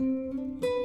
Música